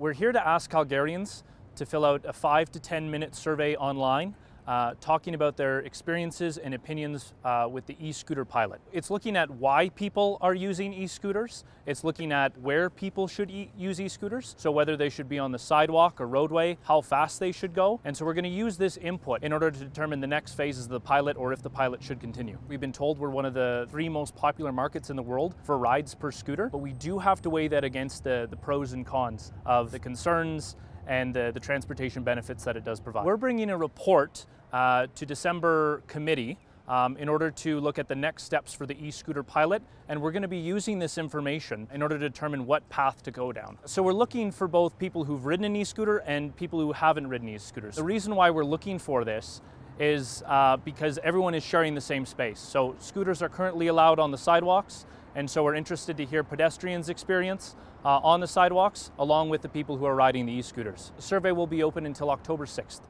We're here to ask Calgarians to fill out a five to 10 minute survey online uh, talking about their experiences and opinions uh, with the e-scooter pilot. It's looking at why people are using e-scooters. It's looking at where people should e use e-scooters. So whether they should be on the sidewalk or roadway, how fast they should go. And so we're going to use this input in order to determine the next phases of the pilot or if the pilot should continue. We've been told we're one of the three most popular markets in the world for rides per scooter, but we do have to weigh that against the, the pros and cons of the concerns and uh, the transportation benefits that it does provide. We're bringing a report uh, to December committee um, in order to look at the next steps for the e-scooter pilot and we're going to be using this information in order to determine what path to go down. So we're looking for both people who've ridden an e-scooter and people who haven't ridden e-scooters. The reason why we're looking for this is uh, because everyone is sharing the same space. So scooters are currently allowed on the sidewalks and so we're interested to hear pedestrians' experience uh, on the sidewalks along with the people who are riding the e-scooters. The survey will be open until October 6th.